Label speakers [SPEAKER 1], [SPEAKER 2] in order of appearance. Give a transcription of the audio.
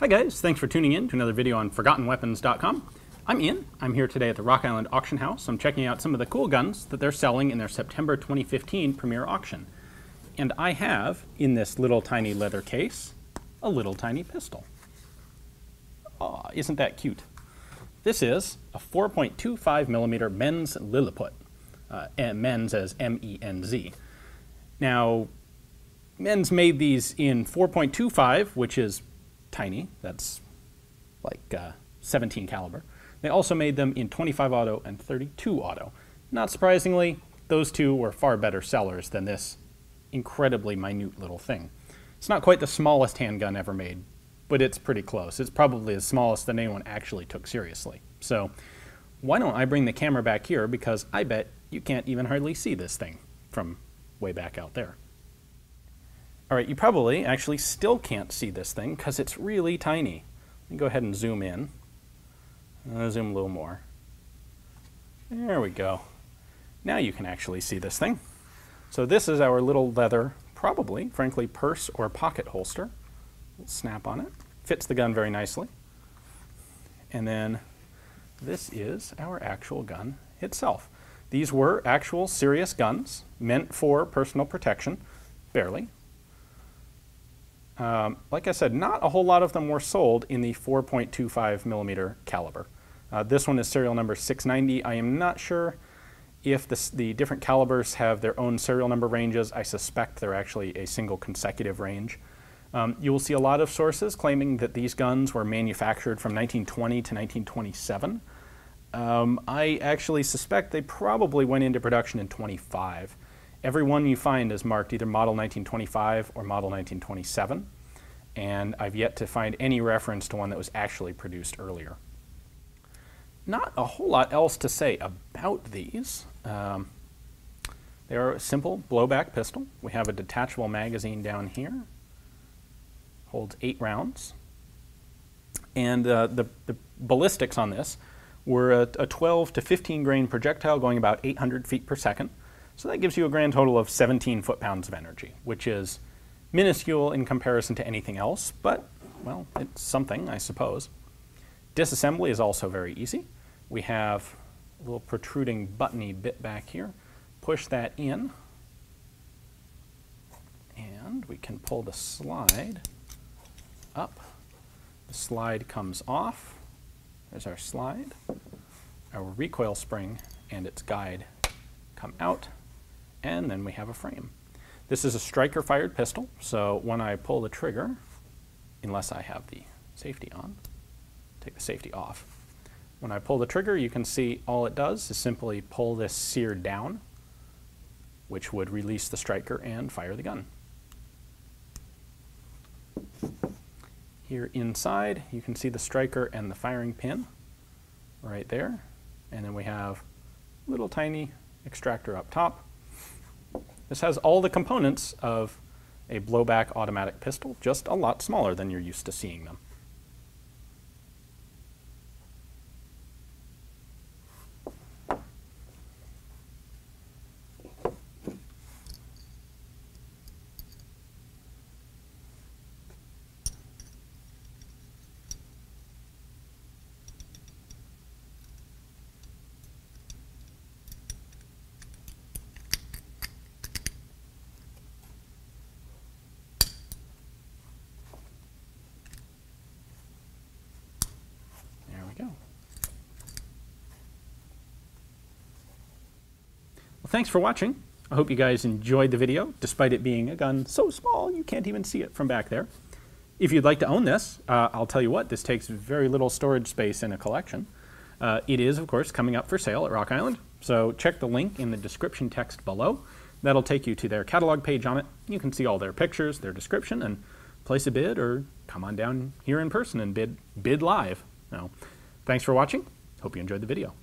[SPEAKER 1] Hi guys, thanks for tuning in to another video on ForgottenWeapons.com. I'm Ian. I'm here today at the Rock Island Auction House. I'm checking out some of the cool guns that they're selling in their September 2015 premiere auction. And I have, in this little tiny leather case, a little tiny pistol. Aw, oh, isn't that cute? This is a 4.25 millimeter Menz Liliput. Uh, Menz as M-E-N-Z. Now, Menz made these in 4.25, which is tiny. That's like uh, 17 caliber. They also made them in 25 auto and 32 auto. Not surprisingly, those two were far better sellers than this incredibly minute little thing. It's not quite the smallest handgun ever made, but it's pretty close. It's probably the smallest that anyone actually took seriously. So why don't I bring the camera back here because I bet you can't even hardly see this thing from way back out there. All right, you probably actually still can't see this thing because it's really tiny. Let me go ahead and zoom in. Zoom a little more. There we go. Now you can actually see this thing. So this is our little leather, probably, frankly, purse or pocket holster. Snap on it. Fits the gun very nicely. And then this is our actual gun itself. These were actual serious guns meant for personal protection, barely. Um, like I said, not a whole lot of them were sold in the 4.25 millimeter caliber. Uh, this one is serial number 690. I am not sure if this, the different calibers have their own serial number ranges. I suspect they're actually a single consecutive range. Um, you will see a lot of sources claiming that these guns were manufactured from 1920 to 1927. Um, I actually suspect they probably went into production in 25. Every one you find is marked either model 1925 or model 1927, and I've yet to find any reference to one that was actually produced earlier. Not a whole lot else to say about these. Um, they are a simple blowback pistol. We have a detachable magazine down here. Holds eight rounds. And uh, the, the ballistics on this were a, a 12 to 15 grain projectile going about 800 feet per second so that gives you a grand total of 17 foot-pounds of energy, which is minuscule in comparison to anything else, but, well, it's something, I suppose. Disassembly is also very easy. We have a little protruding buttony bit back here. Push that in, and we can pull the slide up. The slide comes off. There's our slide. Our recoil spring and its guide come out and then we have a frame. This is a striker fired pistol, so when I pull the trigger, unless I have the safety on, take the safety off. When I pull the trigger, you can see all it does is simply pull this sear down, which would release the striker and fire the gun. Here inside, you can see the striker and the firing pin right there. And then we have a little tiny extractor up top this has all the components of a blowback automatic pistol, just a lot smaller than you're used to seeing them. Well, thanks for watching. I hope you guys enjoyed the video, despite it being a gun so small you can't even see it from back there. If you'd like to own this, uh, I'll tell you what, this takes very little storage space in a collection. Uh, it is, of course, coming up for sale at Rock Island, so check the link in the description text below. That'll take you to their catalog page on it. You can see all their pictures, their description, and place a bid or come on down here in person and bid, bid live. Now, thanks for watching. Hope you enjoyed the video.